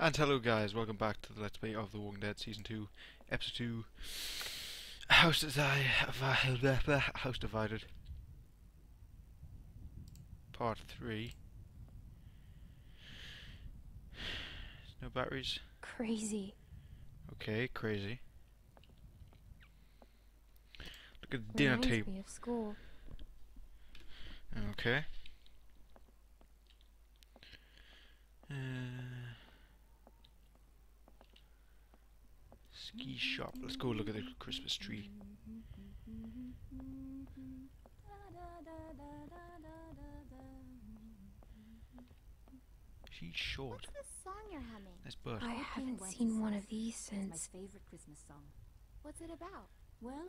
And hello guys, welcome back to the Let's Play of The Walking Dead Season 2, Episode 2, House, Divided, House Divided, Part 3. No batteries? Crazy. Okay, crazy. Look at the dinner table. me of school. Okay. Uh, ski shop. Let's go look at the Christmas tree. She's short. What's this song you're humming? Nice butt. I haven't seen one of these It's since. my favorite Christmas song. What's it about? Well,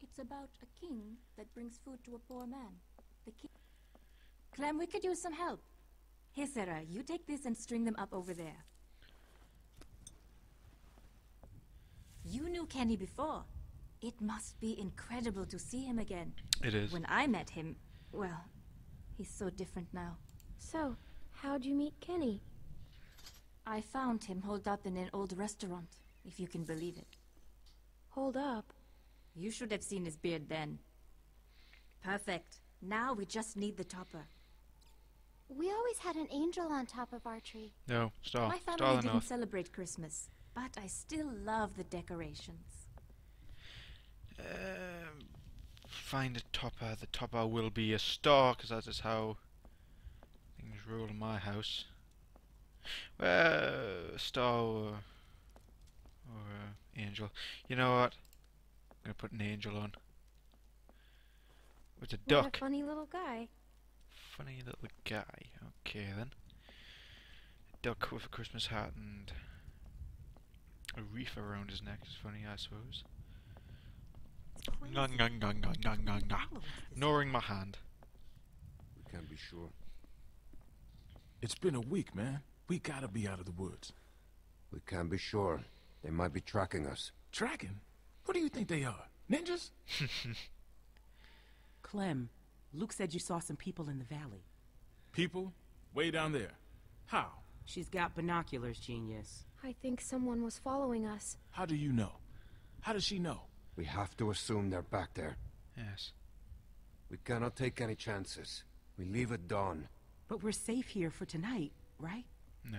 it's about a king that brings food to a poor man. The king. Clem, we could use some help. Here, Sarah, you take this and string them up over there. You knew Kenny before. It must be incredible to see him again. It is. When I met him, well, he's so different now. So, how'd you meet Kenny? I found him holed up in an old restaurant, if you can believe it. Hold up. You should have seen his beard then. Perfect. Now we just need the topper. We always had an angel on top of our tree. No, star. My family the didn't North. celebrate Christmas, but I still love the decorations. Um, find a topper. The topper will be a star, because that is how things roll in my house. Well, a star or, or uh, angel. You know what? I'm gonna put an angel on. With a What duck. a funny little guy. Funny little guy. Okay then. A duck with a Christmas hat and a wreath around his neck is funny, I suppose. Ngang, ngang, ngang, ngang, ngang, ngang, ngang. Gnawing my hand. We can't be sure. It's been a week, man. We gotta be out of the woods. We can't be sure. They might be tracking us. Tracking? Who do you think they are? Ninjas? Clem, Luke said you saw some people in the valley. People? Way down there. How? She's got binoculars, genius. I think someone was following us. How do you know? How does she know? We have to assume they're back there. Yes. We cannot take any chances. We leave at dawn. But we're safe here for tonight, right? No.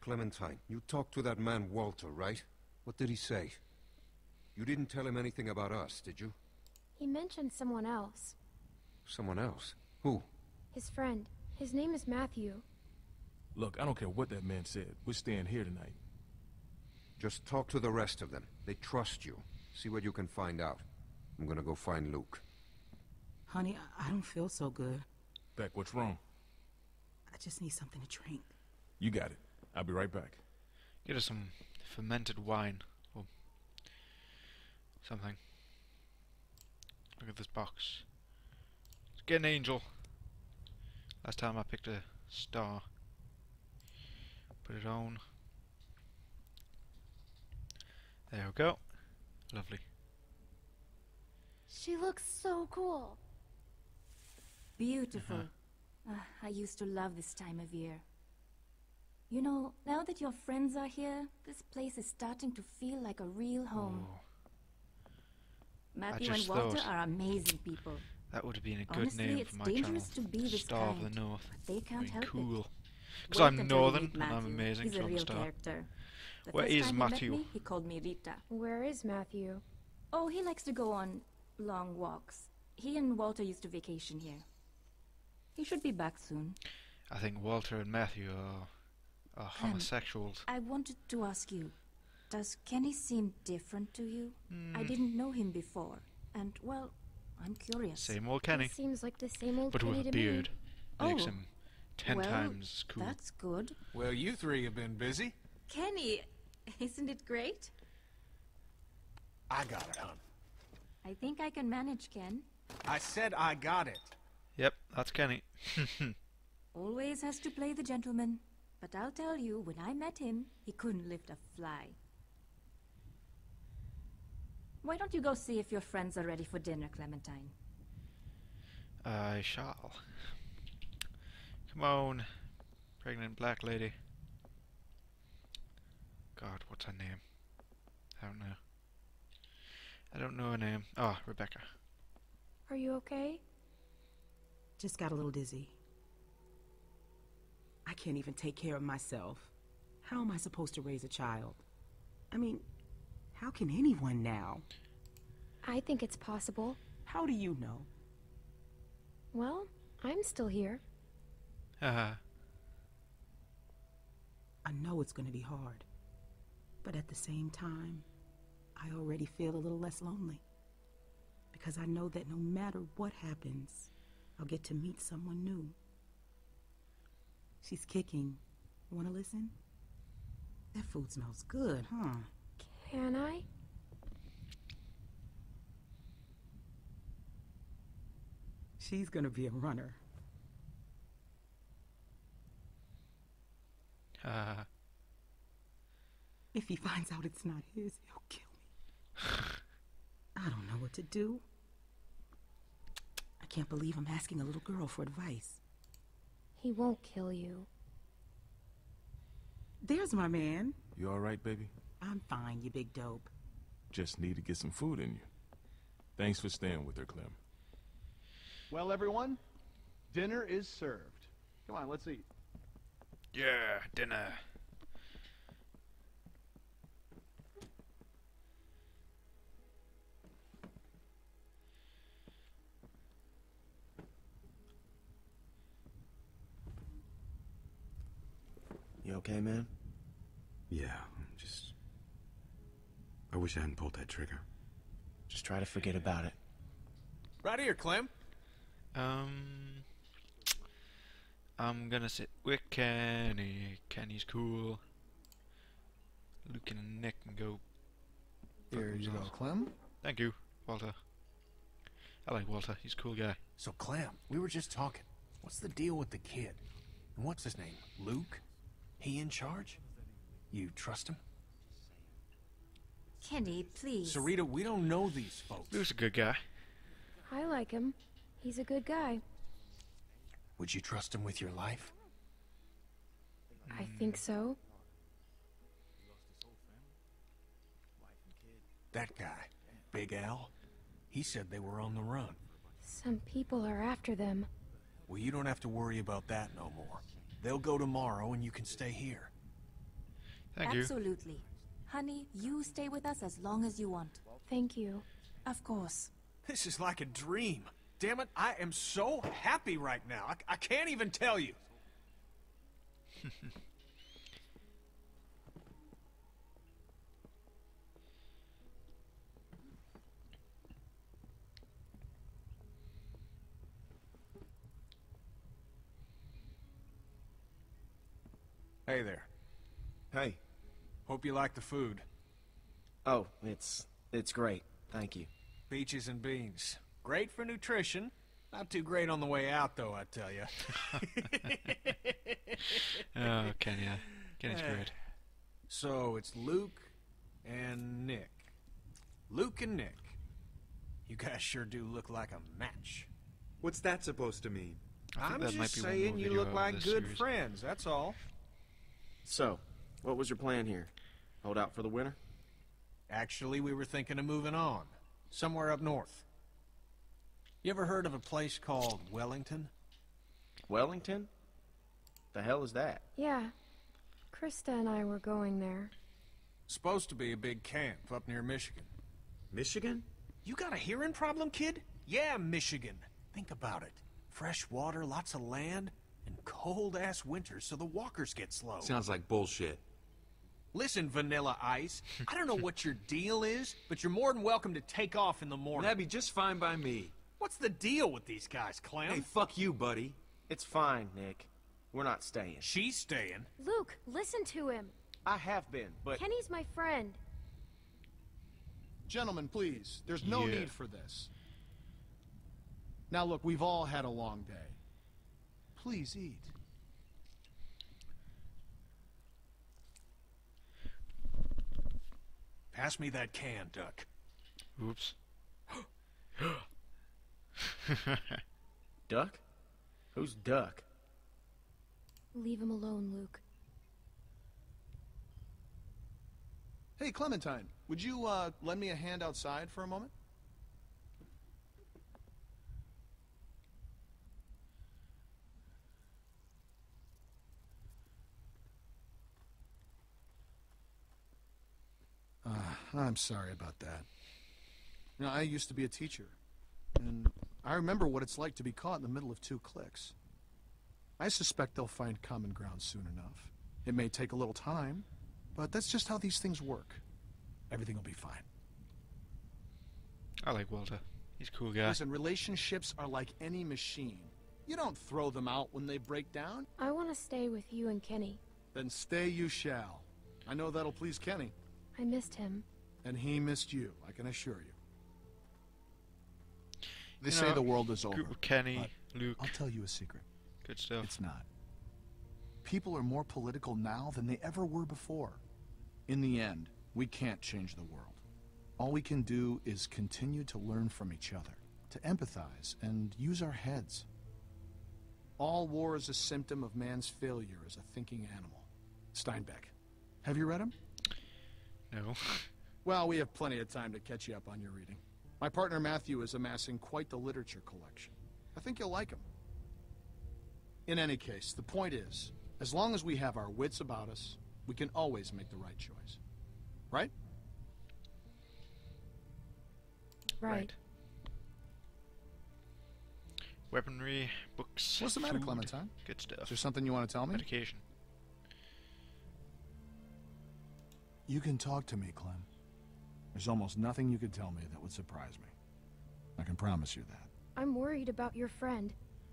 Clementine, you talked to that man Walter, right? What did he say? You didn't tell him anything about us, did you? He mentioned someone else. Someone else? Who? His friend. His name is Matthew. Look, I don't care what that man said. We're staying here tonight. Just talk to the rest of them. They trust you. See what you can find out. I'm gonna go find Luke. Honey, I, I don't feel so good. Beck, what's wrong? I just need something to drink. You got it. I'll be right back. Get us some fermented wine or something. Look at this box. Let's get an angel. Last time I picked a star. Put it on. There we go. Lovely. She looks so cool. Beautiful. Ah, I used to love this time of year. You know, now that your friends are here, this place is starting to feel like a real home. Oh, Matthew and Walter are amazing people. that would have been a good Honestly, name for my channel. Honestly, it's dangerous to be this Star of kind, the North. But they can't Very help cool. it. Because I'm northern and I'm amazing, He's so a I'm a real star. character. The Where first is time Matthew? He, me, he called me Rita. Where is Matthew? Oh, he likes to go on long walks. He and Walter used to vacation here. He should be back soon. I think Walter and Matthew are, are Um, homosexuals. I wanted to ask you, does Kenny seem different to you? Hmm. I didn't know him before, and well, I'm curious. Same old He Kenny, seems like the same old but Kenny with a to me. beard. Makes Oh, him ten well, times cool. That's good. Well, you three have been busy. Kenny, isn't it great? I got it, hon. I think I can manage, Ken. I said I got it. Yep, that's Kenny. Always has to play the gentleman. But I'll tell you, when I met him, he couldn't lift a fly. Why don't you go see if your friends are ready for dinner, Clementine? I shall. Come on, pregnant black lady. God, what's her name? I don't know. I don't know her name. Oh, Rebecca. Are you okay? Just got a little dizzy. I can't even take care of myself. How am I supposed to raise a child? I mean, how can anyone now? I think it's possible. How do you know? Well, I'm still here. Haha. I know it's going to be hard. But at the same time, I already feel a little less lonely. Because I know that no matter what happens, I'll get to meet someone new. She's kicking. Want to listen? That food smells good, huh? Can I? She's going to be a runner. Haha. If he finds out it's not his, he'll kill me. I don't know what to do. I can't believe I'm asking a little girl for advice. He won't kill you. There's my man. You all right, baby? I'm fine, you big dope. Just need to get some food in you. Thanks for staying with her, Clem. Well, everyone, dinner is served. Come on, let's eat. Yeah, dinner. You okay, man? Yeah, just. I wish I hadn't pulled that trigger. Just try to forget about it. Right here, Clem. Um, I'm gonna sit with Kenny. Kenny's cool. Luke and Nick can go. fuck Here you go. Clem. Thank you, Walter. I like Walter. He's a cool guy. So, Clem, we were just talking. What's the deal with the kid? And what's his name? Luke? He in charge? You trust him? Kenny, please. Sarita, we don't know these folks. Luke's a good guy. I like him. He's a good guy. Would you trust him with your life? I think so. That guy, Big Al, he said they were on the run. Some people are after them. Well, you don't have to worry about that no more. They'll go tomorrow and you can stay here. Thank you. Absolutely. Honey, you stay with us as long as you want. Thank you. Of course. This is like a dream. Damn it, I am so happy right now. I, I can't even tell you. Hey there. Hey. Hope you like the food. Oh, it's it's great. Thank you. Peaches and beans. Great for nutrition. Not too great on the way out, though, I tell you. Oh, Kenny. yeah. Kenny's Eh. great. So it's Luke and Nick. Luke and Nick. You guys sure do look like a match. What's that supposed to mean? I think I'm that might just be saying you look like good series. friends, that's all. So, what was your plan here? Hold out for the winter? Actually, we were thinking of moving on. Somewhere up north. You ever heard of a place called Wellington? Wellington? The hell is that? Yeah. Christa and I were going there. Supposed to be a big camp up near Michigan. Michigan? You got a hearing problem, kid? Yeah, Michigan. Think about it. Fresh water, lots of land, and cold ass winters so the walkers get slow. Sounds like bullshit. Listen, Vanilla Ice, I don't know what your deal is, but you're more than welcome to take off in the morning. That'd be just fine by me. What's the deal with these guys, Clem? Hey, fuck you, buddy. It's fine, Nick. We're not staying. She's staying. Luke, listen to him. I have been, but Kenny's my friend. Gentlemen, please. There's no Yeah. need for this. Now, look, we've all had a long day. Please eat. Pass me that can, Duck. Oops. Duck? Who's Duck? Leave him alone, Luke. Hey, Clementine, would you, uh, lend me a hand outside for a moment? Uh, I'm sorry about that. You know, I used to be a teacher, and I remember what it's like to be caught in the middle of two cliques. I suspect they'll find common ground soon enough. It may take a little time, but that's just how these things work. Everything will be fine. I like Walter. He's a cool guy. Listen, relationships are like any machine. You don't throw them out when they break down. I want to stay with you and Kenny. Then stay you shall. I know that'll please Kenny, I missed him. and he missed you, I can assure you. They You say know, the world is over. Kenny, Luke. I'll tell you a secret. Good stuff. It's not. People are more political now than they ever were before. In the end, we can't change the world. All we can do is continue to learn from each other, to empathize, and use our heads. All war is a symptom of man's failure as a thinking animal. Steinbeck. Have you read him? No. Well, we have plenty of time to catch you up on your reading. My partner Matthew is amassing quite the literature collection. I think you'll like him. In any case, the point is, as long as we have our wits about us, we can always make the right choice. Right? Right. Weaponry, books. What's the matter, food, Clementine? Good stuff. Is there something you want to tell me? Medication. You can talk to me, Clem. There's almost nothing you could tell me that would surprise me. I can promise you that. I'm worried about your friend.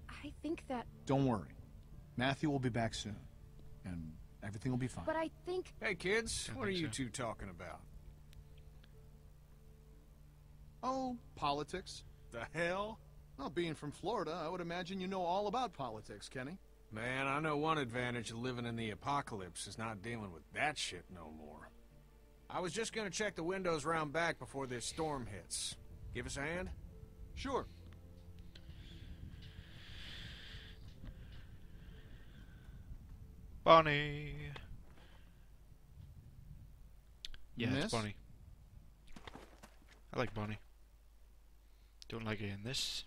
I think that, Don't worry. Matthew will be back soon. And everything will be fine. but I think Hey, kids, Don't what are think you so. two talking about? Oh, politics. The hell? Well, being from Florida, I would imagine you know all about politics, Kenny. Man, I know one advantage of living in the apocalypse is not dealing with that shit no more. I was just gonna check the windows round back before this storm hits. Give us a hand? Sure. Bonnie. Yeah, Miss? it's Bonnie. I like Bonnie. Don't like it in this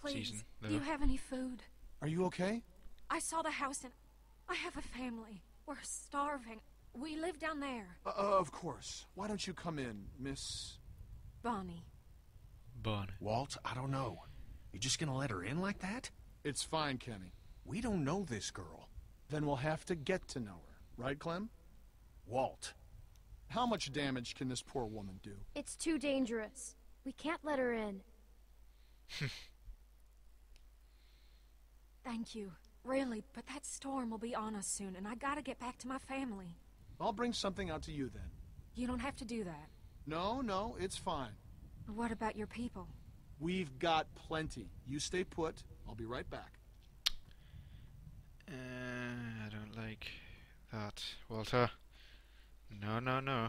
Please, season. do you have any food? Are you okay? I saw the house and I have a family. We're starving. We live down there. Uh, uh, of course. Why don't you come in, Miss... Bonnie. Bonnie. Walt, I don't know. You just gonna let her in like that? It's fine, Kenny. We don't know this girl. Then we'll have to get to know her. Right, Clem? Walt. How much damage can this poor woman do? it's too dangerous. We can't let her in. Thank you. Really, but that storm will be on us soon, and I gotta get back to my family. I'll bring something out to you then. You don't have to do that. No, no, it's fine. What about your people? We've got plenty. You stay put. I'll be right back. Uh, I don't like that, Walter. No, no, no.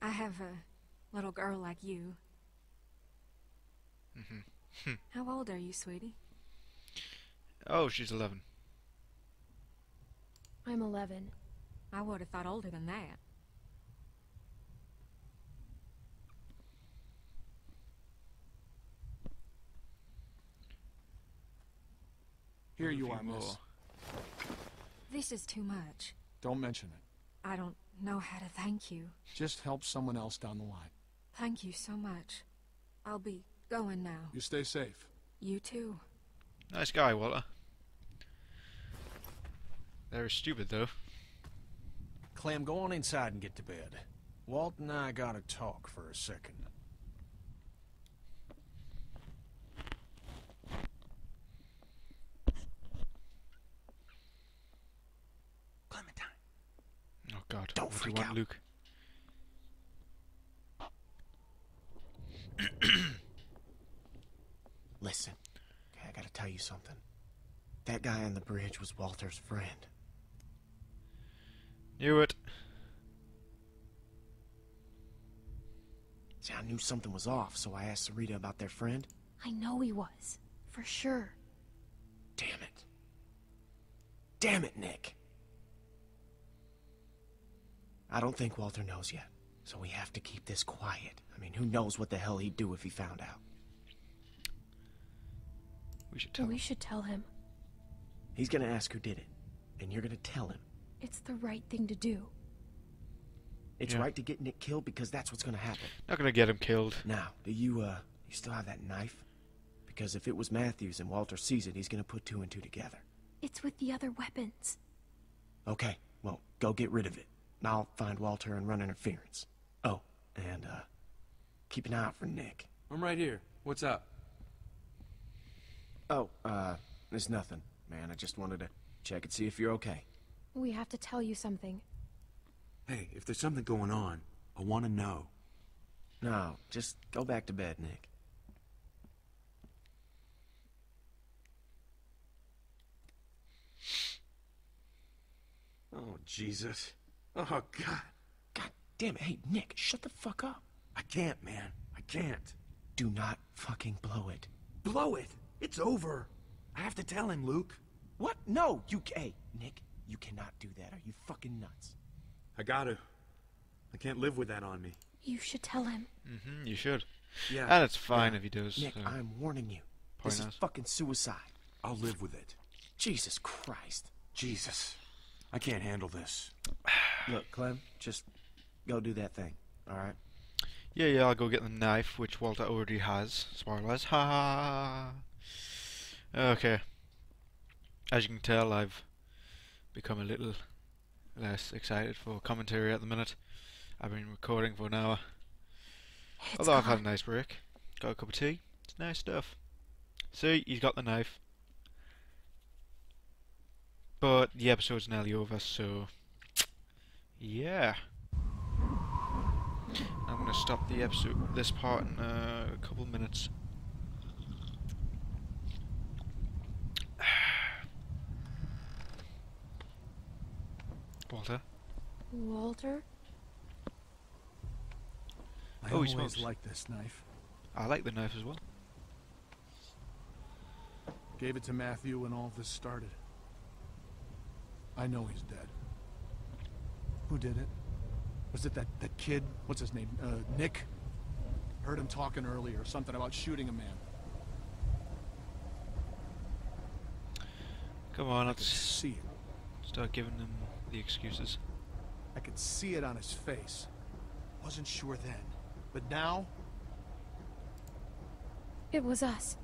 I have a little girl like you. hmm How old are you, sweetie? Oh, she's 11. I'm 11. I would have thought older than that. Here you are, miss. This is too much. Don't mention it. I don't know how to thank you. Just help someone else down the line. Thank you so much. I'll be going now. You stay safe. You too. Nice guy, Walter. They're stupid, though. Clem, go on inside and get to bed. Walt and I gotta talk for a second. Clementine. Oh, God. Don't what do freak you want, out. Luke? Listen, okay, I gotta tell you something. That guy on the bridge was Walter's friend. Knew it. Knew something was off, so I asked Sarita about their friend. I know he was. For sure. Damn it. Damn it, Nick. I don't think Walter knows yet, so we have to keep this quiet. I mean, who knows what the hell he'd do if he found out? We should tell we him. should tell him. He's gonna ask who did it, and you're gonna tell him. It's the right thing to do. It's Yeah. right to get Nick killed because that's what's gonna happen. Not gonna get him killed. Now, do you, uh, you still have that knife? Because if it was Matthews and Walter sees it, he's gonna put two and two together. It's with the other weapons. Okay, well, go get rid of it. I'll find Walter and run interference. Oh, and, uh, keep an eye out for Nick. I'm right here. What's up? Oh, uh, there's nothing, man. I just wanted to check and see if you're okay. We have to tell you something. Hey, if there's something going on, I want to know. No, just go back to bed, Nick. Oh, Jesus. Oh, God. God damn it. Hey, Nick, shut the fuck up. I can't, man. I can't. Do not fucking blow it. Blow it. It's over. I have to tell him, Luke. What? No, you Hey, Nick, you cannot do that. Are you fucking nuts? I gotta. I can't live with that on me. You should tell him. Mm-hmm, you should. Yeah. And it's fine if he does. Nick, so I'm warning you. point This is out. fucking suicide. I'll live with it. Jesus Christ. Jesus. I can't handle this. Look, Clem, just go do that thing, alright? Yeah, yeah, I'll go get the knife, which Walter already has. Spoilers. Ha ha. Okay. As you can tell, I've become a little less excited for commentary at the minute. I've been recording for an hour. It's Although I've had a nice break. Got a cup of tea. It's nice stuff. See, he's got the knife. But the episode's nearly over, so yeah. I'm gonna stop the episode, this part in uh, a couple minutes. Walter, Walter? I Oh, he always smokes. like this knife. I like the knife as well. Gave it to Matthew when all this started. I know he's dead. Who did it? Was it that, that kid? What's his name? Uh, Nick? Heard him talking earlier, something about shooting a man. Come on, let's see it. start giving them the excuses. I could see it on his face. Wasn't sure then. But now, It was us.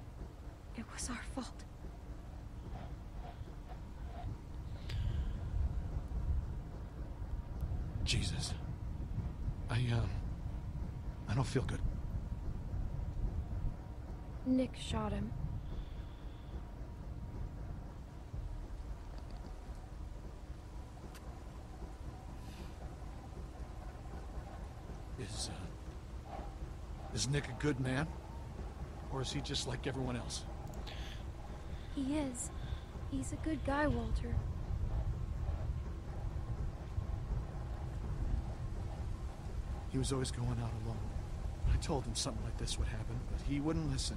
It was our fault. Jesus. I, um... I don't feel good. Nick shot him. Is, uh... Is Nick a good man? Or is he just like everyone else? He is. He's a good guy, Walter. He was always going out alone. I told him something like this would happen, but he wouldn't listen.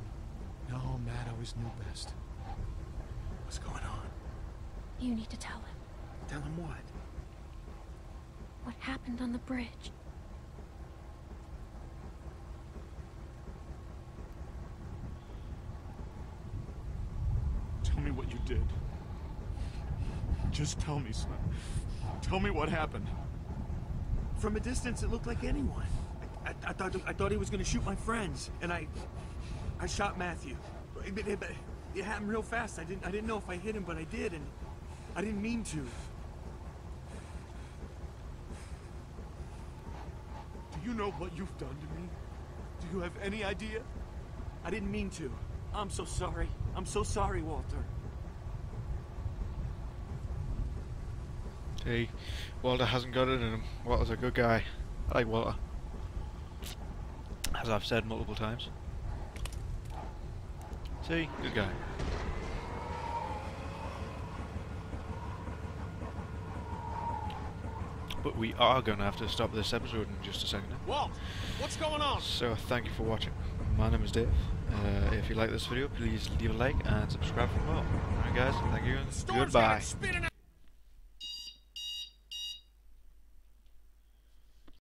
No, Matt always knew best. What's going on? You need to tell him Tell him what? what happened on the bridge. Tell me what you did. Just tell me, son. Tell me what happened. From a distance, it looked like anyone. I, I, I thought I thought he was going to shoot my friends, and I I shot Matthew. But it, it happened real fast. I didn't I didn't know if I hit him, but I did, and I didn't mean to. Do you know what you've done to me? Do you have any idea? I didn't mean to. I'm so sorry. I'm so sorry, Walter. See, Walter hasn't got it in him. Walter's a good guy. I like Walter. As I've said multiple times. See, good guy. But we are going to have to stop this episode in just a second. Walt, what's going on? So thank you for watching. My name is Dave. Uh, if you like this video, please leave a like and subscribe for more. Alright guys, thank you and goodbye.